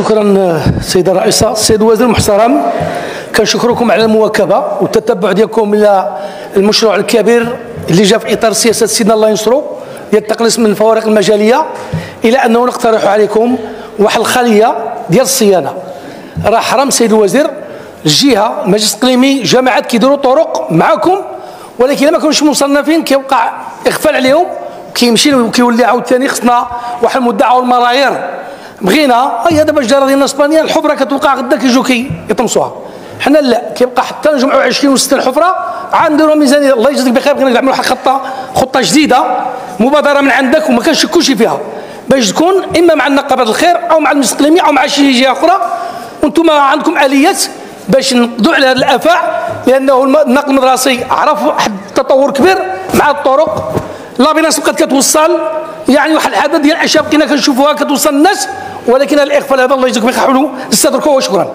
شكرا سيدة الرئيسة السيد الوزير المحترم كنشكركم على المواكبة والتتبع ديالكم إلى المشروع الكبير اللي جاء في إطار سياسة سيدنا الله ينصرو ديال التقليص من الفوارق المجالية إلى أنه نقترح عليكم واحد الخلية ديال الصيانة. راه حرام سيد الوزير الجهة المجلس الإقليمي جماعات كيديروا طرق معكم ولكن ما كانوش مصنفين كيوقع إغفال عليهم كيمشي وكيولي عاوتاني خصنا واحد المدعى والمراير بغينا هي دابا الجاره ديالنا إسبانيا الحفرة كتوقع غدا كيجيو كيطمسوها حنا لا كيبقى حتى نجمعوا 20 و60 حفرة عاد نديروا ميزانية. الله يجزيك بخير بغينا نعملوا واحد خطة خطة جديدة مبادرة من عندك وما كنشكوش فيها. باش تكون إما مع النقابه الخير أو مع المستقلمين أو مع شي جهة أخرى. وأنتم عندكم آليات باش نقضوا على هذه الأفاع لأنه النقل المدرسي عرف واحد التطور كبير مع الطرق. لابيناس بقات كتوصل يعني واحد العدد ديال الأشياء بقينا كنشوفوها كتوصل الناس. ولكن الإغفال هذا الله يجزيكم بخير حاولوا تستدركوه وشكرا